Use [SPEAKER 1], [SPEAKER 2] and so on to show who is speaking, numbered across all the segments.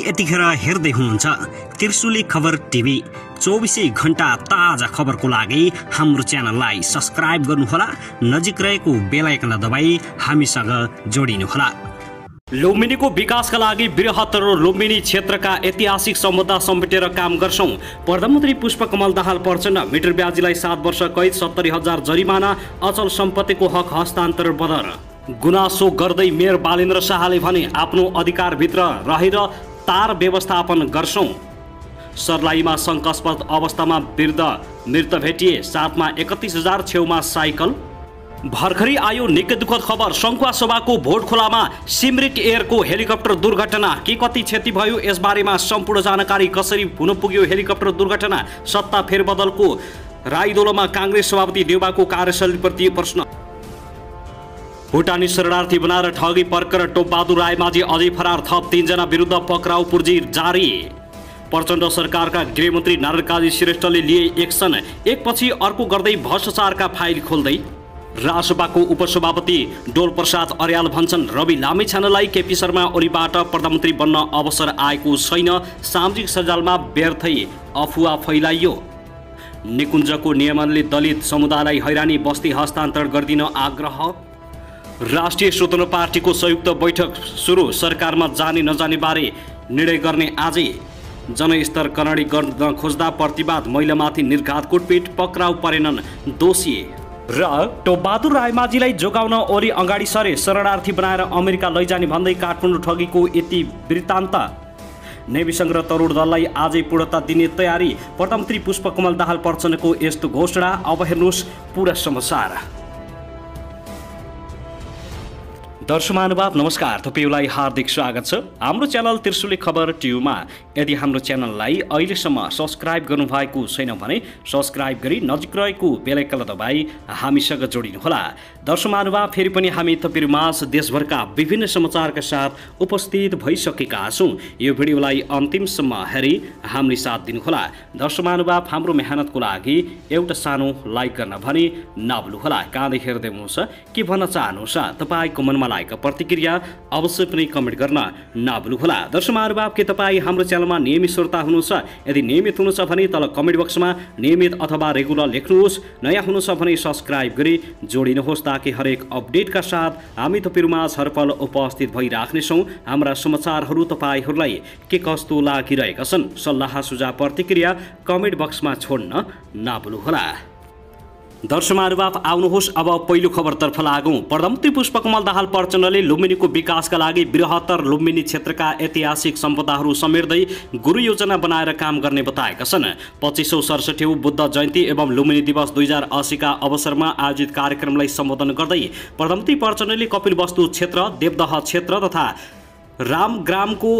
[SPEAKER 1] यतिखेर हेर्दै हुनुहुन्छ त्रिशुली खबर टिभी। चौबिसै घन्टा ताजा खबरको लागि हाम्रो च्यानललाई सब्सक्राइब गर्नुहोला नजिक रहेको बेलायकन दबाई हामीसँग जोडिनुहोला। लुम्बिनीको विकासका लागि बृहत्तर लुम्बिनी क्षेत्रका ऐतिहासिक सम्बन्ध समेटेर काम गर्छौँ। प्रधानमन्त्री पुष्पकमल दाहाल प्रचण्ड मिटर ब्याजीलाई सात वर्ष कैद सत्तरी हजार जरिमाना अचल सम्पत्तिको हक हस्तान्तरण बदर। गुनासो गर्दै मेयर बालेन्द्र शाहले भने आफ्नो अधिकारभित्र रहेर तार व्यवस्थापन गर्छौँ। सर्लाहीमा शङ्कास्पद अवस्थामा वृद्ध मृत भेटिए साथमा एकतिस हजार छेउमा साइकल। भर्खरै आयो निकै दुःखद खबर। सङ्खुवा सभाको भोट खोलामा सिमरिक एयरको हेलिकप्टर दुर्घटना। के कति क्षति भयो यसबारेमा सम्पूर्ण जानकारी कसरी हुन पुग्यो हेलिकप्टर दुर्घटना? सत्ता फेरबदलको राईदोलोमा काङ्ग्रेस सभापति देउबाको कार्यशैलीप्रति प्रश्न। भुटानी शरणार्थी बनाएर ठगी पर्कर टोपबहादुर रायमाझी अझै फरार थप तिनजना विरुद्ध पक्राउ पूर्जी जारी। प्रचण्ड सरकारका गृहमन्त्री नारायण काजी श्रेष्ठले लिए एक्सन एकपछि अर्को गर्दै भ्रष्टाचारका फाइल खोल्दै। राजसभाको उपसभापति डोल प्रसाद अर्याल भन्छन् रवि लामेछानेलाई केपी शर्मा ओलीबाट प्रधानमन्त्री बन्न अवसर आएको छैन सामाजिक सञ्जालमा व्यर्थै अफुवा फैलाइयो। निकुञ्जको नियमनले दलित समुदायलाई हैरानी बस्ती हस्तान्तरण गरिदिन आग्रह। राष्ट्रिय स्वतन्त्र पार्टीको संयुक्त बैठक सुरु। सरकारमा जाने नजाने बारे निर्णय गर्ने आजै करणी गर्न खोज्दा प्रतिवाद महिलामाथि निर्घात कुटपिट पक्राउ परेनन् दोषी। र टोबहादुर रायमाझीलाई जोगाउन ओली अगाडि सरे शरणार्थी बनाएर अमेरिका लैजाने भन्दै काठमाडौँ ठगीको यति वृत्तान्त। नेविसङ्घ र तरुण दललाई आजै पूर्णता दिने तयारी प्रधानमन्त्री पुष्पकमल दाहाल प्रचण्डको यस्तो घोषणा। अब हेर्नुहोस् पुरा समाचार। दर्शक महानुभाव नमस्कार। तपाईँलाई हार्दिक स्वागत छ। हाम्रो च्यानल त्रिशुली खबर ट्युमा यदि हाम्रो च्यानललाई अहिलेसम्म सब्सक्राइब गर्नुभएको छैन भने सब्सक्राइब गरी नजिक रहेको बेलायकल दबाई हामीसँग जोडिनुहोला। दर्शक महानुभाव फेरि पनि हामी तपाईँहरूमाझ देशभरका विभिन्न समाचारका साथ उपस्थित भइसकेका छौँ। यो भिडियोलाई अन्तिमसम्म हेरी हामीले साथ दिनुहोला। दर्शक महानुभाव हाम्रो मेहनतको लागि एउटा सानो लाइक गर्न भने नभुल्नुहोला। कहाँदेखि हेर्दै हुनुहुन्छ के भन्न चाहनुहुन्छ तपाईँको मनमा लागेको प्रतिक्रिया अवश्य पनि कमेन्ट गर्न नभुल्नुहोला। दर्शक महानुभाव के तपाईँ हाम्रो च्यानलमा नियमित श्रोता हुनुहुन्छ। यदि नियमित हुनुहुन्छ भने तल कमेन्ट बक्समा नियमित अथवा रेगुलर लेख्नुहोस्। नयाँ हुनुहुन्छ भने सब्सक्राइब गरी जोडिनुहोस् ताकि हरेक अपडेटका साथ हामी तपाईँहरूमा छरपल उपस्थित भइराख्नेछौँ। हाम्रा समाचारहरू तपाईँहरूलाई के कस्तो लागिरहेका छन्? सल्लाह सुझाव प्रतिक्रिया कमेन्ट बक्समा छोड्न नभुल्नुहोला। दर्शक महानुभाव आउनुहोस्। अब पहिलो खबरतर्फ लागौँ। प्रधानमन्त्री पुष्पकमल दाहाल प्रचण्डले लुम्बिनीको विकासका लागि बृहत्तर लुम्बिनी क्षेत्रका ऐतिहासिक सम्पदाहरू समेट्दै गुरु योजना बनाएर काम गर्ने बताएका छन्। पच्चिसौँ सडसठी बुद्ध जयन्ती एवं लुम्बिनी दिवस दुई हजार असीका अवसरमा आयोजित कार्यक्रमलाई सम्बोधन गर्दै प्रधानमन्त्री प्रचण्डले कपिल वस्तु क्षेत्र देवदह क्षेत्र तथा रामग्रामको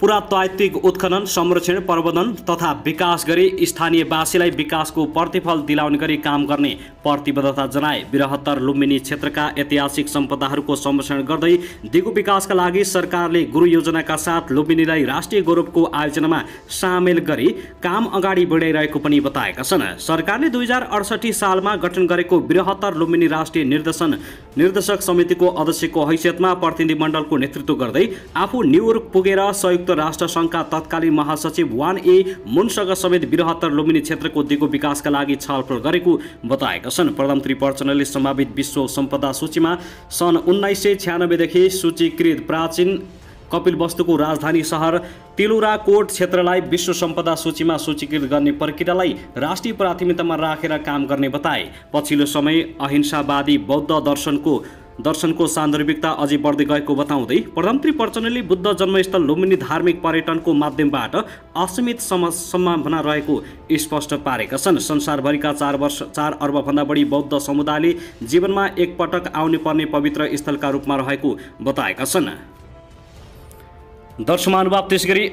[SPEAKER 1] पुरातात्विक उत्खनन संरक्षण प्रबन्धन तथा विकास गरी स्थानीयवासीलाई विकासको प्रतिफल दिलाउने गरी काम गर्ने प्रतिबद्धता जनाए। बृहत्तर लुम्बिनी क्षेत्रका ऐतिहासिक सम्पदाहरूको संरक्षण गर्दै दिगो विकासका लागि सरकारले गुरु योजनाका साथ लुम्बिनीलाई राष्ट्रिय गौरवको आयोजनामा सामेल गरी काम अगाडि बढाइरहेको पनि बताएका छन्। सरकारले दुई सालमा गठन गरेको बृहत्तर लुम्बिनी राष्ट्रिय निर्देशन निर्देशक समितिको अध्यक्षको हैसियतमा प्रतिनिधिमण्डलको नेतृत्व गर्दै आफू न्युयोर्क पुगेर संयुक्त राष्ट्र सङ्घका तत्कालीन महासचिव वान ए मुनसँग समेत बृहत्तर लुम्बिनी क्षेत्रको दिगो विकासका लागि छलफल गरेको बताएका छन्। प्रधानमन्त्री प्रचण्डले सम्भावित विश्व सम्पदा सूचीमा सन् उन्नाइस सय छ्यानब्बेदेखि सूचीकृत प्राचीन कपिल वस्तुको राजधानी सहर तिलुराकोट क्षेत्रलाई विश्व सम्पदा सूचीमा सूचीकृत गर्ने प्रक्रियालाई राष्ट्रिय प्राथमिकतामा राखेर काम गर्ने बताए। पछिल्लो समय अहिंसावादी बौद्ध दर्शनको दर्शनको सान्दर्भिकता अझै बढ्दै गएको बताउँदै प्रधानमन्त्री प्रचण्डले बुद्ध जन्मस्थल लुम्बिनी धार्मिक पर्यटनको माध्यमबाट असीमित सम सम्भावना रहेको स्पष्ट पारेका छन्। संसारभरिका चार वर्ष चार अर्बभन्दा बढी बौद्ध समुदायले जीवनमा एकपटक आउने पर्ने पवित्र स्थलका रूपमा रहेको बताएका छन्। महानुभाव त्यसै गरी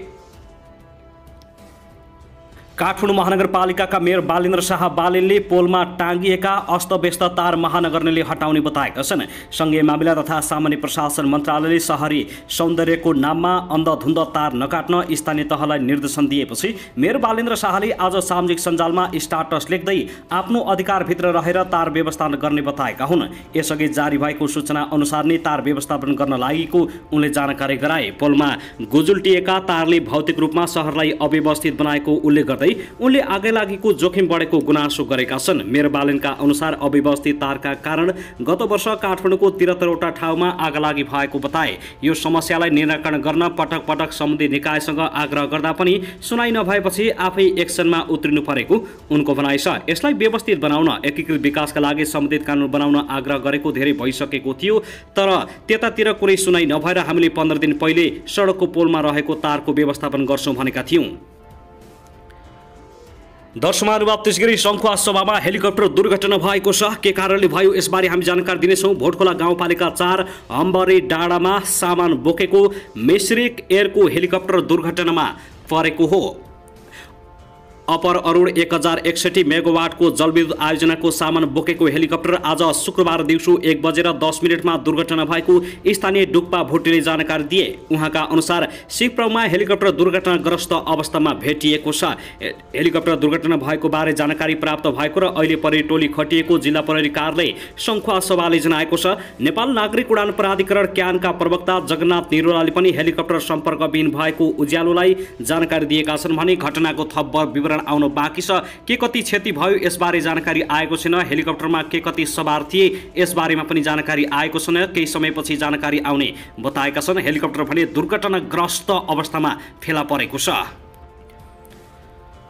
[SPEAKER 1] काठमाडौँ महानगरपालिकाका मेयर बालेन्द्र शाह बालेनले पोलमा टाँगिएका अस्तव्यस्त तार महानगरले हटाउने बताएका छन्। सङ्घीय मामिला तथा सामान्य प्रशासन मन्त्रालयले सहरी सौन्दर्यको नाममा अन्धधुन्द तार नकाट्न स्थानीय तहलाई निर्देशन दिएपछि मेयर बालेन्द्र शाहले आज सामाजिक सञ्जालमा स्टाटस लेख्दै आफ्नो अधिकारभित्र रहेर तार व्यवस्थापन गर्ने बताएका हुन्। यसअघि जारी भएको सूचना अनुसार नै तार व्यवस्थापन गर्न लागेको उनले जानकारी गराए। पोलमा गुजुल्टिएका तारले भौतिक रूपमा सहरलाई अव्यवस्थित बनाएको उल्लेख गर्दै उनले आगै लागेको जोखिम बढेको गुनासो गरेका छन्। मेयर बालनका अनुसार अव्यवस्थित तारका कारण गत वर्ष काठमाडौँको त्रिहत्तरवटा ठाउँमा आगलागी भएको बताए। यो समस्यालाई निराकरण गर्न पटक पटक सम्बन्धित निकायसँग आग्रह गर्दा पनि सुनाइ नभएपछि आफै एक्सनमा उत्रिनु परेको उनको भनाइ छ। यसलाई व्यवस्थित बनाउन एकीकृत विकासका लागि सम्बन्धित कानुन बनाउन आग्रह गरेको धेरै भइसकेको थियो तर त्यतातिर कुनै सुनाइ नभएर हामीले पन्ध्र दिन पहिले सडकको पोलमा रहेको तारको व्यवस्थापन गर्छौँ भनेका थियौँ। दर्शमानुभाव त्यस गरी सङ्खुवा सभामा हेलिकप्टर दुर्घटना भएको छ। के कारणले भयो? यसबारे हामी जानकारी दिनेछौँ। भोटखोला गाउँपालिका चार हम्बरे डाँडामा सामान बोकेको मेस्रिक एयरको हेलिकप्टर दुर्घटनामा परेको हो। अपर अरुण एक हजार एकसठी मेगावाटको जलविद्युत आयोजनाको सामान बोकेको हेलिकप्टर आज शुक्रबार दिउँसो एक बजेर दस मिनटमा दुर्घटना भएको स्थानीय डुक्पा भोटेले जानकारी दिए। उहाँका अनुसार सिक्राउमा हेलिकप्टर दुर्घटनाग्रस्त अवस्थामा भेटिएको छ। हेलिकप्टर दुर्घटना भएको बारे जानकारी प्राप्त भएको र अहिले प्रहरी टोली खटिएको जिल्ला प्रहरी कार्यालय सभाले जनाएको छ नेपाल नागरिक उडान प्राधिकरण क्यानका प्रवक्ता जगन्नाथ निरोलाले पनि हेलिकप्टर सम्पर्कविहीन भएको उज्यालोलाई जानकारी दिएका छन् भने घटनाको थप विवरण विवरण आउन बाँकी छ। के कति क्षति भयो यसबारे जानकारी आएको छैन। हेलिकप्टरमा के कति सवार थिए यसबारेमा पनि जानकारी आएको छैन। केही समयपछि जानकारी आउने बताएका छन्। हेलिकप्टर भने दुर्घटनाग्रस्त अवस्थामा फेला परेको छ।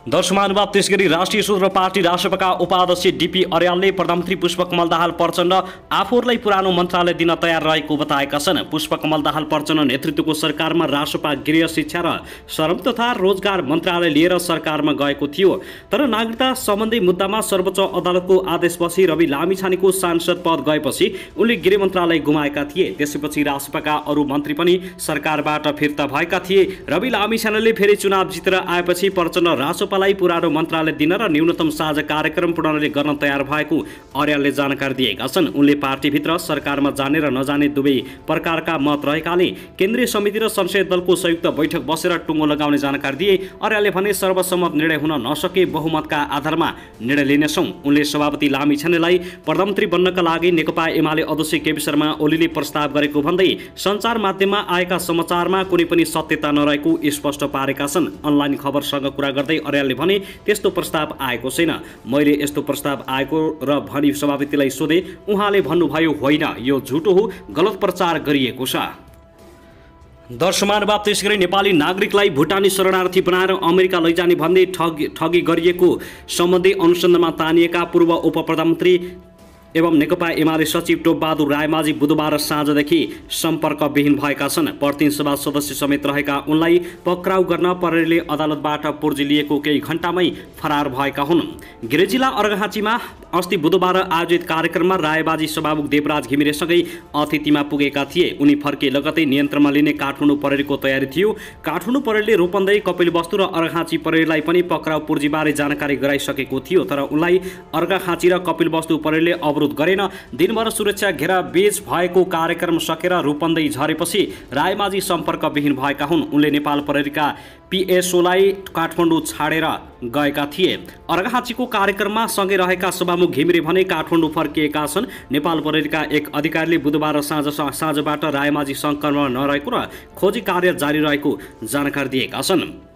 [SPEAKER 1] दर्शमानुवाद त्यस गरी राष्ट्रिय सूत्र पार्टी राष्ट्रपका उपाध्यक्ष डिपी अर्यालले प्रधानमन्त्री पुष्पकमल दाहाल प्रचण्ड आफूहरूलाई पुरानो मन्त्रालय दिन तयार रहेको बताएका छन्। पुष्पकमल दाहाल प्रचण्ड नेतृत्वको सरकारमा राष्ट्रपा गृह शिक्षा र श्रम तथा रोजगार मन्त्रालय लिएर सरकारमा गएको थियो। तर नागरिकता सम्बन्धी मुद्दामा सर्वोच्च अदालतको आदेशपछि रवि लामिछानेको सांसद पद गएपछि उनले गृह मन्त्रालय गुमाएका थिए। त्यसैपछि राष्ट्रपाका अरू मन्त्री पनि सरकारबाट फिर्ता भएका थिए। रवि लामिछानेले फेरि चुनाव जितेर आएपछि प्रचण्ड राष्ट्रपा राजपालाई पुरानो मन्त्रालय दिन र न्यूनतम साझा कार्यक्रम प्रणाली गर्न तयार भएको अर्यालले जानकारी दिएका छन्। उनले पार्टीभित्र सरकारमा जाने र नजाने दुवै प्रकारका मत रहेकाले केन्द्रीय समिति र संसदीय दलको संयुक्त बैठक बसेर टुङ्गो लगाउने जानकारी दिए। अर्यालले भने सर्वसम्मत निर्णय हुन नसके बहुमतका आधारमा निर्णय लिनेछौँ। उनले सभापति लामी छानेलाई प्रधानमन्त्री बन्नका लागि नेकपा एमाले अध्यक्ष केपी शर्मा ओलीले प्रस्ताव गरेको भन्दै सञ्चार माध्यममा आएका समाचारमा कुनै पनि सत्यता नरहेको स्पष्ट पारेका छन्। अनलाइन खबरसँग कुरा गर्दै अर्याल कार्यालयले भने त्यस्तो प्रस्ताव आएको छैन। मैले यस्तो प्रस्ताव आएको र भनी सभापतिलाई सोधे उहाँले भन्नुभयो होइन यो झुटो हो गलत प्रचार गरिएको छ। दर्शमान त्यसै गरी नेपाली नागरिकलाई भुटानी शरणार्थी बनाएर अमेरिका लैजाने भन्दै ठगी ठगी गरिएको सम्बन्धी अनुसन्धानमा तानिएका पूर्व उप प्रधानमन्त्री एवं नेकपा एमाले सचिव टोपबहादुर रायमाझी बुधबार साँझदेखि सम्पर्कविहीन भएका छन्। प्रतिनिधि सभा सदस्य समेत रहेका उनलाई पक्राउ गर्न प्रहरीले अदालतबाट पुर्जी लिएको केही घण्टामै फरार भएका हुन्। गृह जिल्ला अर्घाँचीमा अस्ति बुधबार आयोजित कार्यक्रममा रायबाजी सभामुख देवराज घिमिरेसँगै अतिथिमा पुगेका थिए। उनी फर्के लगतै नियन्त्रणमा लिने काठमाडौँ प्रहरीको तयारी थियो। काठमाडौँ प्रहरीले रूपन्दै कपिलवस्तु र अर्घाँची प्रहरीलाई पनि पक्राउ पूर्जीबारे जानकारी गराइसकेको थियो तर उनलाई अर्घाखाँची र कपिलवस्तु प्रहरीले अवरोध अवरोध गरेन। दिनभर सुरक्षा घेरा बेच भएको कार्यक्रम सकेर रूपन्दै झरेपछि रायमाझी सम्पर्कविहीन भएका हुन्। उनले नेपाल प्रहरीका पिएसओलाई काठमाडौँ छाडेर गएका थिए। अर्घाँचीको कार्यक्रममा सँगै रहेका सभामुख घिमिरे भने काठमाडौँ फर्किएका छन्। नेपाल प्रहरीका एक अधिकारीले बुधबार साँझ साँझबाट रायमाझी सङ्क्रमण नरहेको र खोजी कार्य जारी रहेको जानकारी दिएका छन्।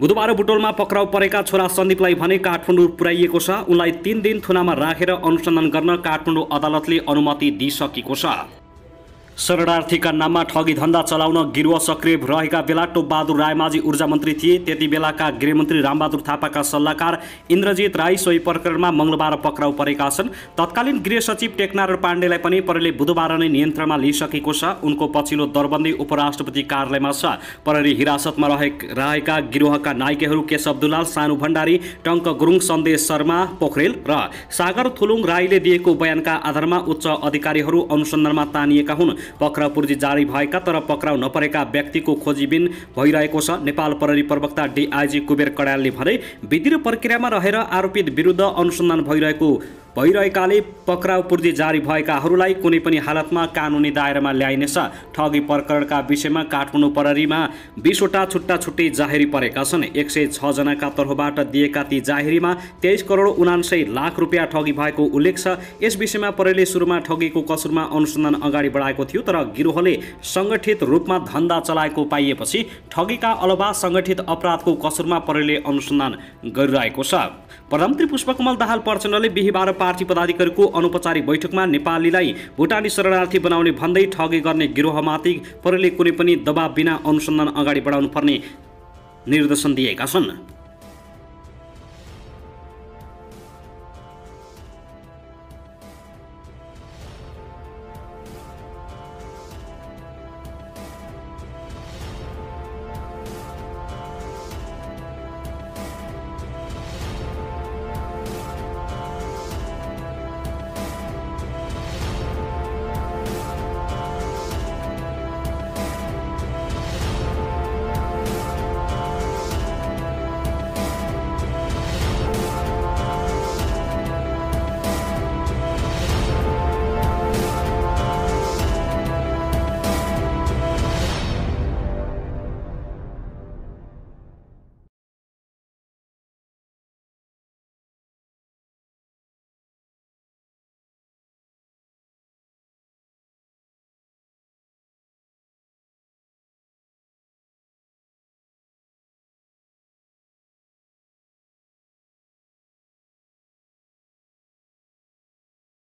[SPEAKER 1] बुधबार बुटोलमा पक्राउ परेका छोरा सन्दीपलाई भने काठमाडौँ पुर्याइएको छ। उनलाई तिन दिन थुनामा राखेर अनुसन्धान गर्न काठमाडौँ अदालतले अनुमति दिइसकेको छ। शरणार्थीका नाममा ठगी धन्दा चलाउन गिरुवा सक्रिय रहेका बेला टोपबहादुर रायमाझी ऊर्जा मन्त्री थिए। त्यति बेलाका गृहमन्त्री रामबहादुर थापाका सल्लाहकार इन्द्रजित राई सोही प्रकरणमा मङ्गलबार पक्राउ परेका छन्। तत्कालीन गृह सचिव टेकनारायण पाण्डेलाई पनि प्रहरीले बुधबार नै नियन्त्रणमा लिइसकेको छ। उनको पछिल्लो दरबन्दी उपराष्ट्रपति कार्यालयमा छ। प्रहरी हिरासतमा रहे रहेका गिरोहका नायकहरू केशव दुलाल सानु भण्डारी टङ्क गुरुङ सन्देश शर्मा पोखरेल र सागर थुलुङ राईले दिएको बयानका आधारमा उच्च अधिकारीहरू अनुसन्धानमा तानिएका हुन्। पक्राउ पूर्जी जारी भएका तर पक्राउ नपरेका व्यक्तिको खोजीबिन भइरहेको छ। नेपाल प्रहरी प्रवक्ता डिआइजी कुबेर कडालले भने विधि र प्रक्रियामा रहेर आरोपित विरुद्ध अनुसन्धान भइरहेको भइरहेकाले पक्राउ पूर्ति जारी भएकाहरूलाई कुनै पनि हालतमा कानुनी दायरामा ल्याइनेछ। ठगी प्रकरणका विषयमा काठमाडौँ प्रहरीमा बिसवटा छुट्टा छुट्टै जाहेरी परेका छन्। एक सय छजनाका तर्फबाट दिएका ती जाहेरीमा तेइस करोड उनान्सय लाख रुपियाँ ठगी भएको उल्लेख छ। यस विषयमा प्रहरीले सुरुमा ठगीको कसुरमा अनुसन्धान अगाडि बढाएको थियो तर गिरोहले सङ्गठित रूपमा धन्दा चलाएको पाइएपछि ठगीका अलावा सङ्गठित अपराधको कसुरमा प्रहरीले अनुसन्धान गरिरहेको छ। प्रधानमन्त्री पुष्पकमल दाहाल प्रचण्डले बिहिबार पार्टी पदाधिकारीको अनौपचारिक बैठकमा नेपालीलाई भुटानी शरणार्थी बनाउने भन्दै ठगी गर्ने गिरोहमाथि प्रहरीले कुनै पनि दबाब बिना अनुसन्धान अगाडि बढाउनु पर्ने निर्देशन दिएका छन्।